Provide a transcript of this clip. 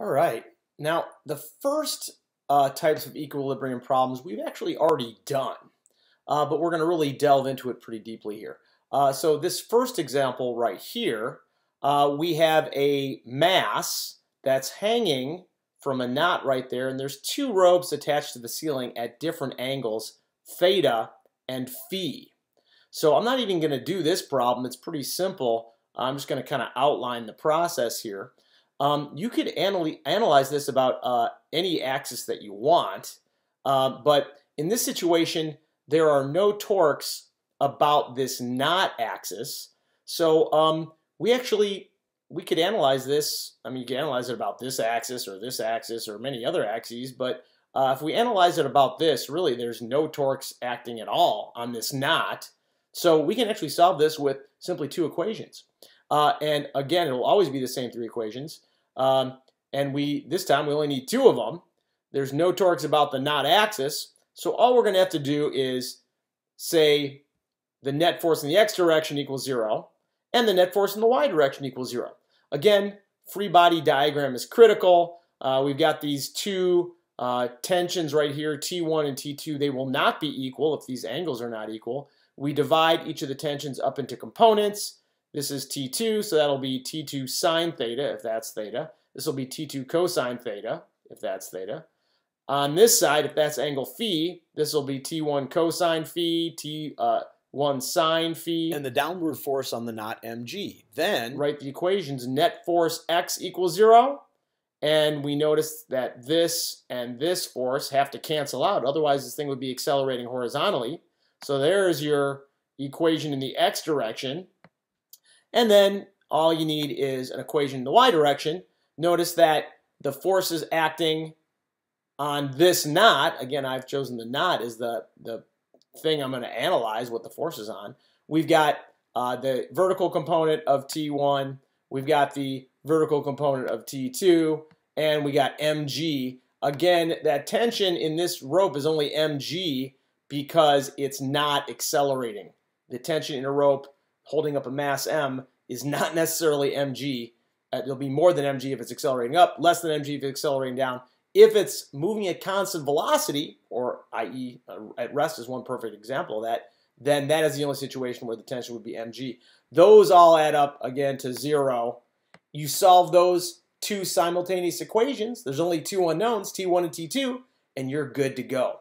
All right. Now, the first uh, types of equilibrium problems we've actually already done, uh, but we're going to really delve into it pretty deeply here. Uh, so this first example right here, uh, we have a mass that's hanging from a knot right there, and there's two ropes attached to the ceiling at different angles, theta and phi. So I'm not even going to do this problem. It's pretty simple. I'm just going to kind of outline the process here. Um, you could analyze this about uh, any axis that you want, uh, but in this situation, there are no torques about this knot axis. So um, we actually, we could analyze this, I mean, you can analyze it about this axis or this axis or many other axes, but uh, if we analyze it about this, really there's no torques acting at all on this knot. So we can actually solve this with simply two equations. Uh, and again, it will always be the same three equations. Um, and we this time we only need two of them. There's no torques about the knot axis. So all we're going to have to do is say the net force in the x direction equals zero and the net force in the y direction equals zero. Again, free body diagram is critical. Uh, we've got these two uh, tensions right here, T1 and T2. They will not be equal if these angles are not equal. We divide each of the tensions up into components. This is T2, so that'll be T2 sine theta, if that's theta. This will be T2 cosine theta, if that's theta. On this side, if that's angle phi, this will be T1 cosine phi, T1 uh, sine phi. And the downward force on the knot mg. Then write the equations. Net force x equals 0. And we notice that this and this force have to cancel out. Otherwise, this thing would be accelerating horizontally. So there's your equation in the x direction. And then all you need is an equation in the y direction. Notice that the forces acting on this knot, again, I've chosen the knot as the, the thing I'm going to analyze what the force is on. We've got uh, the vertical component of T1, we've got the vertical component of T2, and we got mg. Again, that tension in this rope is only mg because it's not accelerating. The tension in a rope holding up a mass m is not necessarily mg. Uh, it'll be more than mg if it's accelerating up, less than mg if it's accelerating down. If it's moving at constant velocity, or i.e. Uh, at rest is one perfect example of that, then that is the only situation where the tension would be mg. Those all add up again to zero. You solve those two simultaneous equations. There's only two unknowns, T1 and T2, and you're good to go.